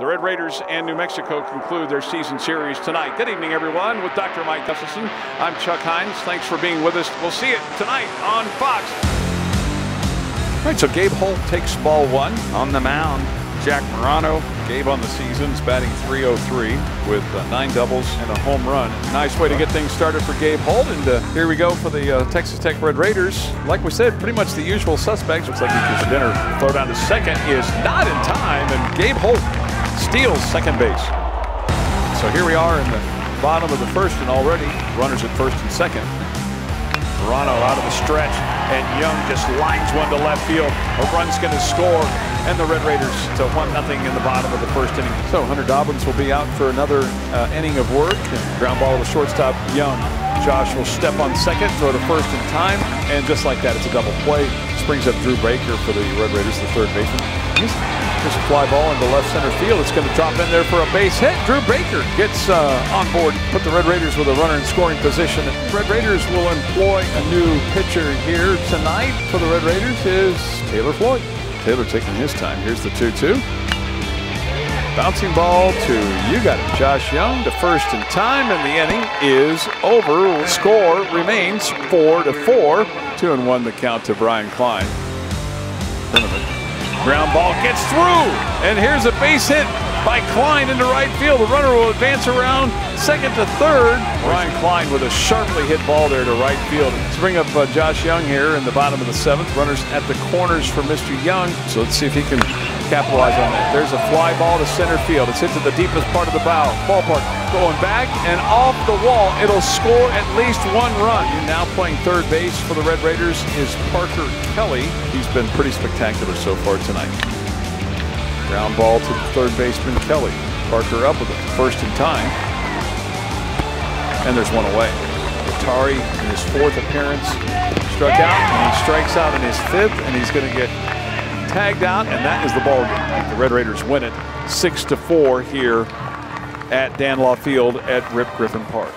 The Red Raiders and New Mexico conclude their season series tonight. Good evening, everyone. With Dr. Mike Gustafson, I'm Chuck Hines. Thanks for being with us. We'll see it tonight on Fox. All right, so Gabe Holt takes ball one on the mound. Jack Morano, Gabe on the season, is batting 303 with uh, nine doubles and a home run. Nice way to get things started for Gabe Holt. And uh, here we go for the uh, Texas Tech Red Raiders. Like we said, pretty much the usual suspects. Looks like he gets dinner. Throw down to second is not in time, and Gabe Holt steals second base. So here we are in the bottom of the first, and already runners at first and second. Morano out of the stretch, and Jung just lines one to left field. A run's going to score, and the Red Raiders to 1 nothing in the bottom of the first inning. So Hunter Dobbins will be out for another uh, inning of work. And ground ball to shortstop Jung. Josh will step on second, throw to first in time, and just like that, it's a double play. Springs up Drew Baker for the Red Raiders, the third baseman. A fly ball into left center field. It's going to drop in there for a base hit. Drew Baker gets uh, on board, put the Red Raiders with a runner in scoring position. Red Raiders will employ a new pitcher here tonight for the Red Raiders is Taylor Floyd. Taylor taking his time. Here's the 2-2. Bouncing ball to, you got it, Josh Jung to first in time, and the inning is over. Score remains 4 to 4. 2 and 1 the count to Brian Klein. Ground ball gets through, and here's a base hit by Klein into right field. The runner will advance around second to third. Ryan Klein with a sharply hit ball there to right field. Let's bring up uh, Josh Jung here in the bottom of the seventh. Runners at the corners for Mr. Jung. So let's see if he can capitalize on that. There's a fly ball to center field. It's hit to the deepest part of the bow. Ballpark going back and off the wall. It'll score at least one run. Now playing third base for the Red Raiders is Parker Kelly. He's been pretty spectacular so far tonight. Ground ball to the third baseman Kelly. Parker up with it, first in time. And there's one away. Atari in his fourth appearance struck out, and he strikes out in his fifth, and he's going to get tagged out, and that is the ball game. The Red Raiders win it six to four here at Dan Law Field at Rip Griffin Park.